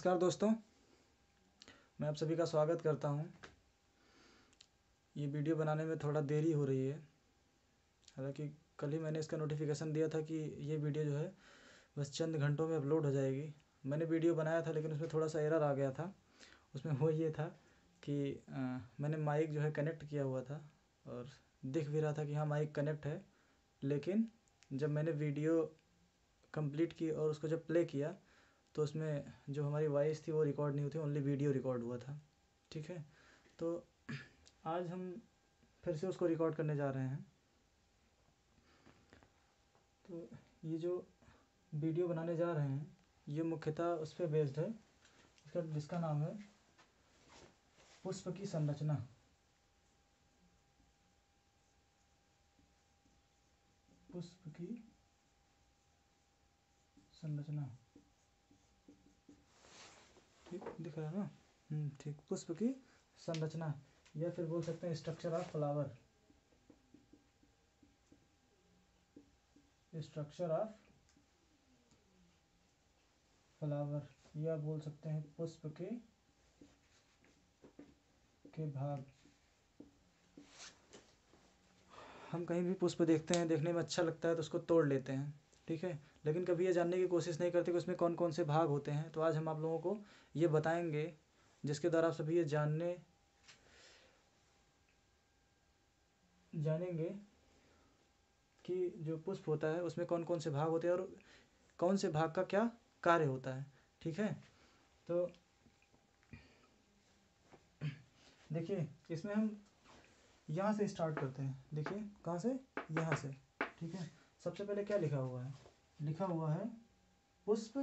नमस्कार दोस्तों मैं आप सभी का स्वागत करता हूँ। ये वीडियो बनाने में थोड़ा देरी हो रही है। हालाँकि कल ही मैंने इसका नोटिफिकेशन दिया था कि ये वीडियो जो है बस चंद घंटों में अपलोड हो जाएगी। मैंने वीडियो बनाया था लेकिन उसमें थोड़ा सा एरर आ गया था। उसमें वो ये था कि आ, मैंने माइक जो है कनेक्ट किया हुआ था और दिख भी रहा था कि हाँ माइक कनेक्ट है। लेकिन जब मैंने वीडियो कंप्लीट की और उसको जब प्ले किया तो उसमें जो हमारी वॉइस थी वो रिकॉर्ड नहीं हुई थी ओनली वीडियो रिकॉर्ड हुआ था। ठीक है? तो आज हम फिर से उसको रिकॉर्ड करने जा रहे हैं। तो ये जो वीडियो बनाने जा रहे हैं, ये मुख्यतः उस पर बेस्ड है। इसका, जिसका नाम है पुष्प की संरचना। पुष्प की संरचना। ठीक दिख रहा है ना? हम्म, ठीक। पुष्प की संरचना या फिर बोल सकते हैं structure of flower structure of flower या बोल सकते हैं पुष्प के के भाग। हम कहीं भी पुष्प देखते हैं देखने में अच्छा लगता है तो उसको तोड़ लेते हैं। ठीक है? लेकिन कभी ये जानने की कोशिश नहीं करते कि उसमें कौन कौन से भाग होते हैं। तो आज हम आप लोगों को ये बताएँगे, जिसके द्वारा आप सभी ये जानने, जानेंगे कि जो पुष्प होता है, उसमें कौन कौन से भाग होते हैं और कौन से भाग का क्या कार्य होता है। ठीक है? तो देखिए, इसमें हम यहाँ से स्टार्ट करते हैं। देखिए, कहाँ से? यहाँ से। ठीक है? सबसे पहले क्या लिखा हुआ है? लिखा हुआ है पुष्प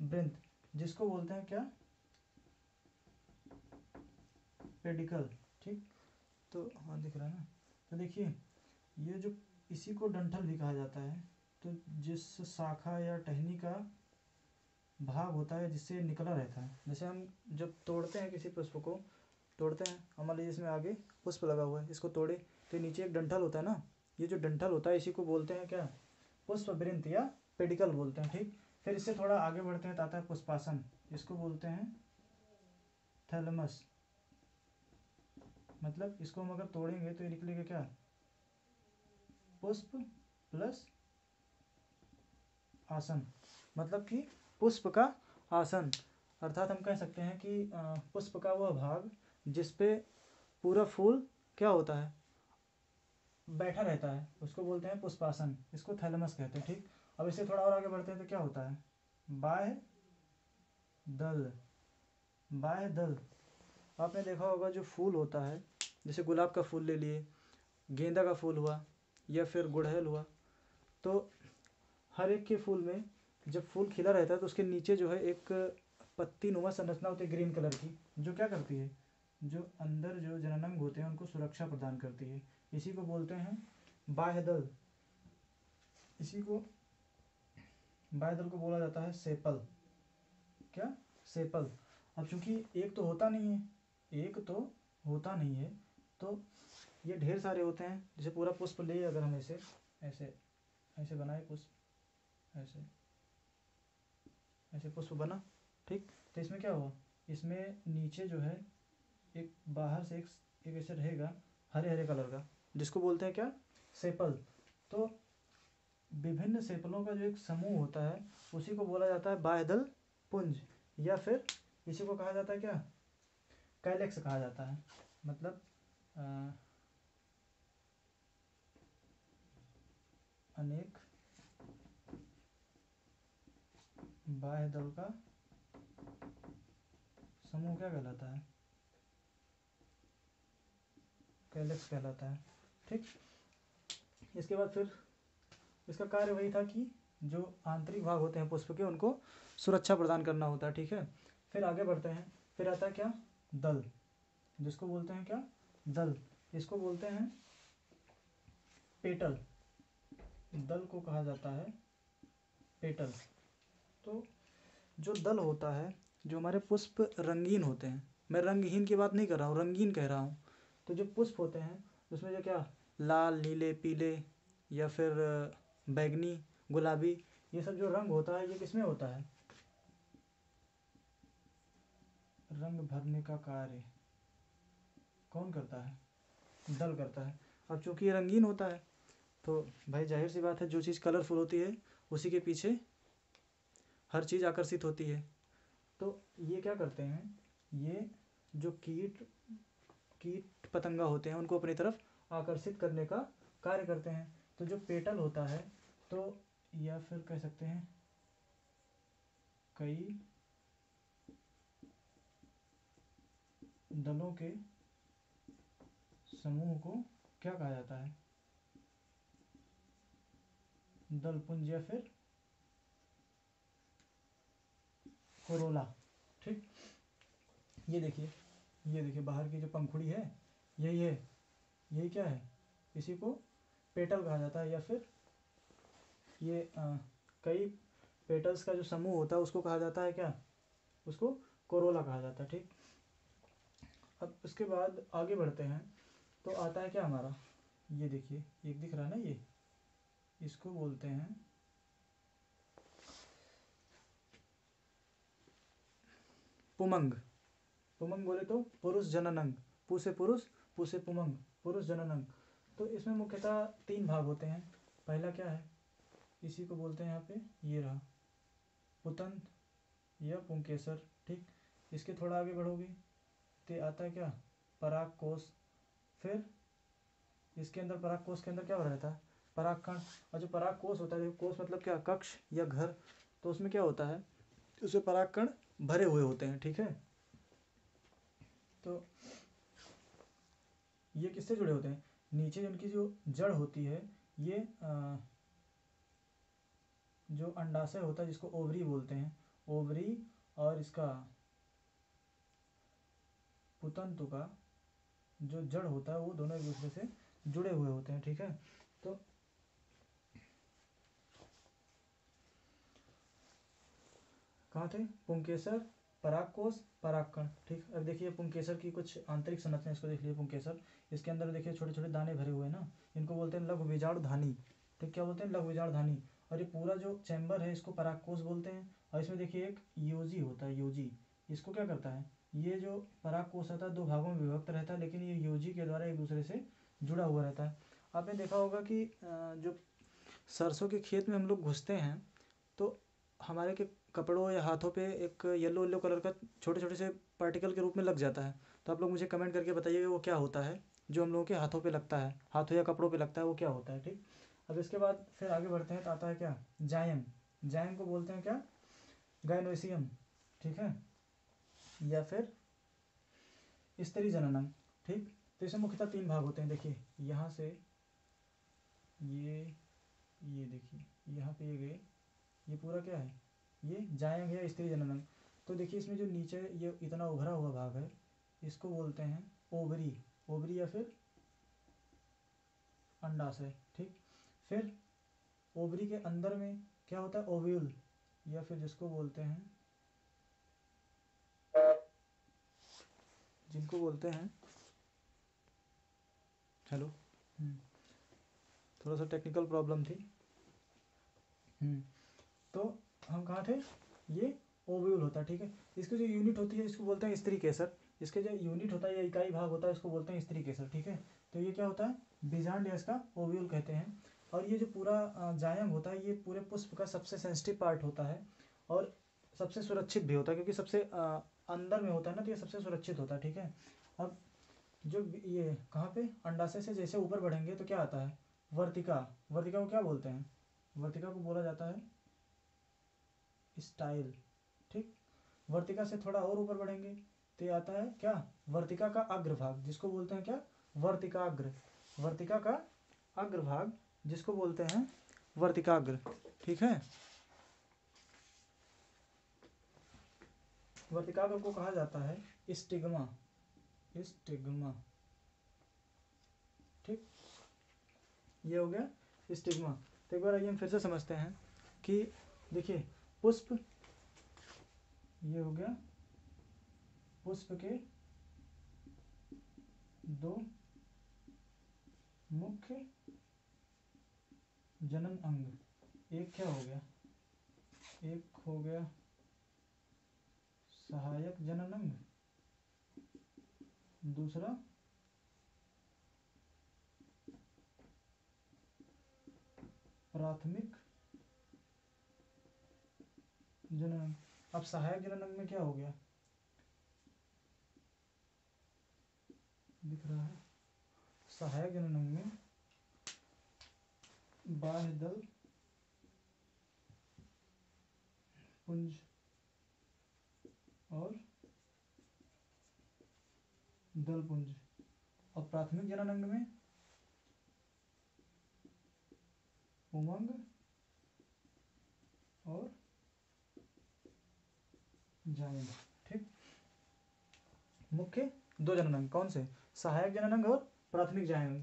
वृंत जिसको बोलते हैं क्या? पेडिकल ठीक? तो हाँ दिख रहा है ना? तो देखिए, ये जो इसी को डंठल भी कहा जाता है तो जिस शाखा या टहनी का भाग होता है, जिससे निकला रहता है। जैसे हम जब तोड़ते हैं किसी पुष्प को, तोड़ते हैं हमारे इसमें आगे पुष्प लगा हुआ है, इसको तोड़े तो नीचे एक डंठल होता है ना? ये जो डंठल होता है, इसी को बोलते हैं क्या? पुष्प वृंत या पेडिकल बोलते हैं, ठीक? फिर इससे थोड़ा आगे बढ़ते हैं तो आता है पुष्पासन इसको बोलते हैं थैलमस। मतलब इसको हम अगर तोड़ेंगे तो ये निकलेगा क्या? पुष्प प्लस आसन। मतलब कि पुष्प का आसन। अर्थात हम कह सकते हैं कि पुष्प का वह भाग जिस पे पूरा फूल क्या होता है? बैठा रहता है। उसको बोलते हैं पुष्पासन। इसको थैलमस कहते हैं, ठीक? अब इससे थोड़ा और आगे बढ़ते हैं तो क्या होता है? बाह्य दल। बाह्य दल। आपने देखा होगा जो फूल होता है, जैसे गुलाब का फूल ले लिए, गेंदा का फूल हुआ, या फिर गुड़हल हुआ तो हर एक के फूल में जब फूल खिला रहता है तो उसके नीचे जो है एक पत्ती नुमा संरचना होती है ग्रीन कलर की, जो क्या करती है? जो अंदर जो जननांग होते हैं, उनको सुरक्षा प्रदान करती है। इसी को बोलते हैं बाह्य दल। इसी को बाह्य दल को बोला जाता है सेपल। क्या? सेपल। अब चूँकि एक तो होता नहीं है, एक तो होता नहीं है तो ये ढेर सारे होते हैं, जैसे पूरा पुष्प ले, अगर हम ऐसे ऐसे ऐसे बनाए पुष्प, ऐसे ऐसे पुष्प बना, ठीक? तो इसमें क्या हुआ? इसमें नीचे जो है, एक बाहर से एक एक ऐसे रहेगा हरे हरे कलर का, जिसको बोलते हैं क्या? सेपल। तो विभिन्न सेपलों का जो एक समूह होता है उसी को बोला जाता है बायदल पुंज या फिर इसी को कहा जाता है क्या? कैलेक्स कहा जाता है। मतलब आ, अनेक बाह्य दल का समूह क्या कहलाता है? कैलेक्स कहलाता है। ठीक? इसके बाद फिर इसका कार्य वही था कि जो आंतरिक भाग होते हैं पुष्प के, उनको सुरक्षा प्रदान करना होता है, ठीक है? फिर आगे बढ़ते हैं। फिर आता है क्या? दल। जिसको बोलते हैं क्या? दल। इसको बोलते हैं पेटल। दल को कहा जाता है पेटल। तो जो दल होता है, जो हमारे पुष्प रंगीन होते हैं, मैं रंगहीन की बात नहीं कर रहा हूँ, रंगीन कह रहा हूँ। तो जो पुष्प होते हैं, उसमें जो क्या? लाल, नीले, पीले या फिर बैगनी, गुलाबी, ये सब जो रंग होता है, ये किसमें होता है? रंग भरने का कार्य कौन करता है? दल करता है। अब चूँकि ये रंगीन होता है तो भाई ज़ाहिर सी बात है, जो चीज़ कलरफुल होती है, उसी के पीछे हर चीज़ आकर्षित होती है। तो ये क्या करते हैं? ये जो कीट कीट पतंगा होते हैं, उनको अपनी तरफ़ आकर्षित करने का कार्य करते हैं। तो जो पेटल होता है तो या फिर कह सकते हैं, कई दलों के समूह को क्या कहा जाता है? दलपुंज या फिर कोरोला। ठीक? ये देखिए ये देखिए, बाहर की जो पंखुड़ी है यही है यही क्या है? इसी को पेटल कहा जाता है या फिर ये आ, कई पेटल्स का जो समूह होता है उसको कहा जाता है क्या? उसको कोरोला कहा जाता है ठीक? अब उसके बाद आगे बढ़ते हैं तो आता है क्या हमारा? ये देखिए एक दिख रहा है ना ये? इसको बोलते हैं पुमंग। पुमंग बोले तो पुरुष जननंग। पु पुरुष पु पुमंग। पुरुष जननंग। तो इसमें मुख्यतः तीन भाग होते हैं। पहला क्या है? इसी को बोलते हैं यहाँ पे ये रहा। पुतन या पुंकेसर ठीक? इसके थोड़ा आगे बढ़ोगे तो आता है क्या? पराग कोष फिर इसके अंदर पराग कोष के अंदर क्या रहता है? पराग कण और जो पराग कोष होता है कोष मतलब क्या? कक्ष या घर। तो उसमें क्या होता है? उसमें पराग कण भरे हुए होते हैं ठीक है? तो ये किससे जुड़े होते हैं? नीचे उनकी जो जड़ होती है ये आ, जो अंडाशय होता है, जिसको ओवरी बोलते हैं। ओवरी और इसका पुतंतु का जो जड़ होता है, वो दोनों एक दूसरे से जुड़े हुए होते हैं, ठीक है? तो कहाँ थे? पुंकेसर, परागकोश, परागकण, ठीक? अब देखिए, पुंकेसर की कुछ आंतरिक संरचना, इसको देख लीजिए पुंकेसर। इसके अंदर देखिए छोटे छोटे दाने भरे हुए हैं ना। इनको बोलते हैं लघु बीजाणु धानी। ठीक, क्या बोलते हैं? लघु बीजाणु धानी। और ये पूरा जो चैम्बर है, इसको परागकोश बोलते हैं। और इसमें देखिए एक योजी होता है, योजी। इसको क्या करता है? ये जो परागकोश होता है, दो भागों में विभक्त रहता है, लेकिन ये योजी के द्वारा एक दूसरे से जुड़ा हुआ रहता है। आपने देखा होगा कि जो सरसों के खेत में हम लोग घुसते हैं तो हमारे के कपड़ों या हाथों पे एक येलो येलो कलर का छोटे छोटे से पार्टिकल के रूप में लग जाता है। तो आप लोग मुझे कमेंट करके बताइएगा वो क्या होता है, जो हम लोगों के हाथों पे लगता है, हाथों या कपड़ों पे लगता है, वो क्या होता है, ठीक? अब इसके बाद फिर आगे बढ़ते हैं तो आता है क्या? जायम जायम को बोलते हैं क्या? गायनोसियम। ठीक है? या फिर स्त्री जननम। ठीक? तो इसमें मुख्यतः तीन भाग होते हैं। देखिए, यहाँ से ये ये देखिए, यहाँ पे ये गए। ये पूरा क्या है? ये जायंग है स्त्री जननंग तो देखिए, इसमें जो नीचे ये इतना उभरा हुआ भाग है, इसको बोलते हैं ओवरी। ओवरी या फिर अंडाशय। फिर ओवरी के अंदर में क्या होता है? ओव्यूल या फिर जिसको बोलते हैं जिनको बोलते हैं हेलो? हम्म। थोड़ा सा टेक्निकल प्रॉब्लम थी। हम्म। तो हम कहाँ थे? ये ओव्यूल होता है ठीक है? इसकी जो यूनिट होती है इसको बोलते हैं स्त्री केसर। इसके जो यूनिट होता है या इकाई भाग होता है इसको बोलते हैं स्त्री केसर ठीक है? तो ये क्या होता है? बीजांड या इसका ओव्यूल कहते हैं। और ये जो पूरा जायंग होता है, ये पूरे पुष्प का सबसे सेंसिटिव पार्ट होता है और सबसे सुरक्षित भी होता है क्योंकि सबसे अंदर में होता है ना तो ये सबसे सुरक्षित होता है, ठीक है? अब जो ये कहाँ पे? अंडाशय से जैसे ऊपर बढ़ेंगे तो क्या आता है? वर्तिका। वर्तिका को क्या बोलते हैं? वर्तिका को बोला जाता है स्टाइल ठीक? वर्तिका से थोड़ा और ऊपर बढ़ेंगे तो ये आता है क्या? वर्तिका का अग्रभाग। जिसको बोलते हैं क्या? वर्तिकाग्र। वर्तिका का अग्रभाग जिसको बोलते हैं वर्तिकाग्र, ठीक है? वर्तिकाग्र को कहा जाता है स्टिग्मा स्टिग्मा, ठीक? ये हो गया स्टिग्मा। तो एक बार आइए हम फिर से समझते हैं कि देखिए, पुष्प, ये हो गया पुष्प के दो मुख्य जनन अंग। एक क्या हो गया? एक हो गया सहायक जनन अंग। दूसरा? प्राथमिक जनन अब सहायक जनन अंग में क्या हो गया? दिख रहा है। सहायक जनन अंग में बाह्य दल। पुंज। और दल पुंज। और प्राथमिक जनन अंग में उमंग और जाएँगे ठीक। मुख्य दो जनन अंग कौन से? सहायक जनन अंग और प्राथमिक जनन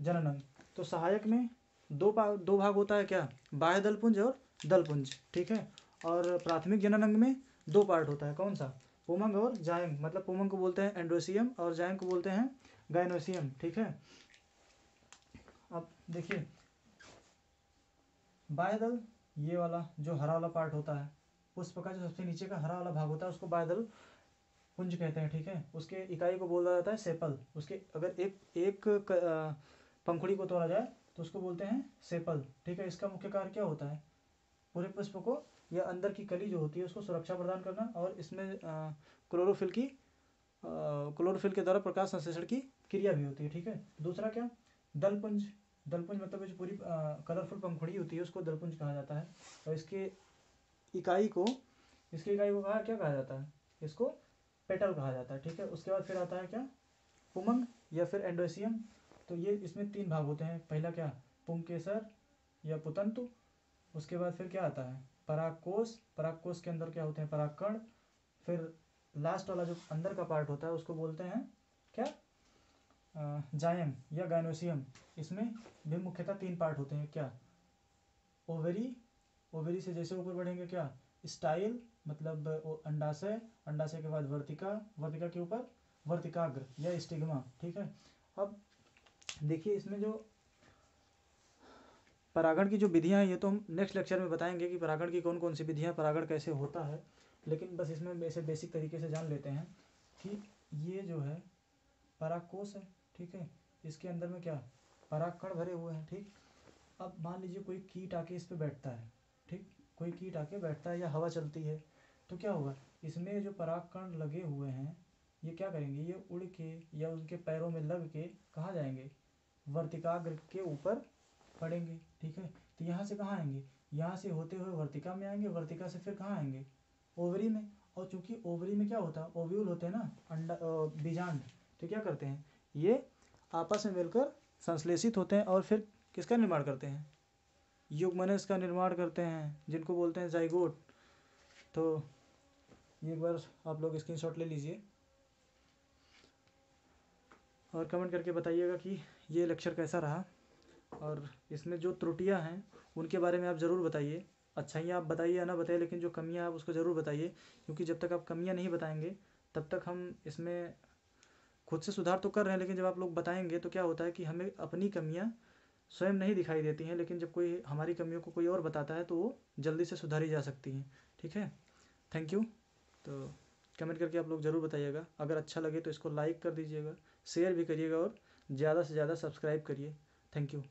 जनन अंग तो सहायक में दो भाग दो भाग होता है क्या? बाह्य दलपुंज और दलपुंज, ठीक है? और प्राथमिक जनन अंग में दो पार्ट होता है, कौन सा? पुमंग और जायंग मतलब पुमंग को बोलते हैं एंड्रोसियम और जायंग को बोलते हैं गाइनोसियम, ठीक है? अब देखिए बायदल ये वाला जो हरा वाला पार्ट होता है पुष्प का जो सबसे नीचे का हरा वाला भाग होता है, उसको बायदल पुंज कहते हैं, ठीक है? उसके इकाई को बोला जाता है सेपल, उसके अगर एक एक पंखुड़ी को तोड़ा जाए तो उसको बोलते हैं सेपल। ठीक है, इसका मुख्य कार्य क्या होता है? पूरे पुष्प को या अंदर की कली जो होती है, उसको सुरक्षा प्रदान करना और इसमें क्लोरोफिल की क्लोरोफिल के द्वारा प्रकाश संश्लेषण की क्रिया भी होती है। ठीक है, दूसरा क्या? दलपुंज। दलपुंज मतलब जो पूरी कलरफुल पंखुड़ी होती है, उसको दलपुंज कहा जाता है। और इसके इकाई को, इसकी इकाई को कहा, क्या कहा जाता है? इसको पेटल कहा जाता है। ठीक है, उसके बाद फिर आता है क्या? उमंग या फिर एंडोसियम। तो ये इसमें तीन भाग होते हैं। पहला क्या? पुंकेसर या पुतंतु। उसके बाद फिर क्या आता है? परागकोश। परागकोश के अंदर क्या होते हैं? परागकण। फिर लास्ट वाला जो अंदर का पार्ट होता है, उसको बोलते हैं क्या? जायम या गाइनोसियम इसमें भी मुख्यतः तीन पार्ट होते हैं। क्या? ओवेरी ओवेरी से जैसे ऊपर बढ़ेंगे क्या? स्टाइल मतलब अंडाशय। अंडाशय के बाद वर्तिका। वर्तिका के ऊपर वर्तिकाग्र या स्टिग्मा ठीक है? अब देखिए, इसमें जो परागण की जो विधियाँ हैं, ये तो हम नेक्स्ट लेक्चर में बताएँगे कि परागण की कौन कौन सी विधियाँ परागण कैसे होता है। लेकिन बस इसमें ऐसे बेसिक तरीके से जान लेते हैं कि ये जो है परागकोश है, ठीक है? इसके अंदर में क्या? परागकण भरे हुए हैं, ठीक? अब मान लीजिए कोई कीट आके इस पर बैठता है, ठीक? कोई कीट आके बैठता है या हवा चलती है तो क्या होगा इसमें जो परागकण लगे हुए हैं, ये क्या करेंगे? ये उड़ के या उनके पैरों में लग के कहाँ जाएँगे? वर्तिकाग्र के ऊपर पड़ेंगे, ठीक है? तो यहाँ से कहाँ आएँगे? यहाँ से होते हुए वर्तिका में आएँगे, वर्तिका से फिर कहाँ आएँगे? ओवरी में। और चूँकि ओवरी में क्या होता है? ओव्यूल होते हैं ना, अंडा बीजांड। तो क्या करते हैं? ये आपस में मिलकर संश्लेषित होते हैं और फिर किसका निर्माण करते हैं? युगमनस का निर्माण करते हैं, जिनको बोलते हैं जाइगोट। तो एक बार आप लोग स्क्रीनशॉट ले लीजिए। और कमेंट करके बताइएगा कि ये लेक्चर कैसा रहा? और इसमें जो त्रुटियाँ हैं, उनके बारे में आप ज़रूर बताइए। अच्छाइयाँ आप बताइए या ना बताइए, लेकिन जो कमियाँ आप उसको ज़रूर बताइए। क्योंकि जब तक आप कमियाँ नहीं बताएँगे, तब तक हम इसमें खुद से सुधार तो कर रहे हैं, लेकिन जब आप लोग बताएँगे तो क्या होता है कि हमें अपनी कमियाँ स्वयं नहीं दिखाई देती हैं, लेकिन जब कोई हमारी कमियों को कोई और बताता है तो वो जल्दी से सुधारी जा सकती हैं। ठीक है? थैंक यू तो कमेंट करके आप लोग ज़रूर बताइएगा। अगर अच्छा लगे तो इसको लाइक कर दीजिएगा शेयर भी करिएगा और ज़्यादा से ज़्यादा सब्सक्राइब करिए। Thank you.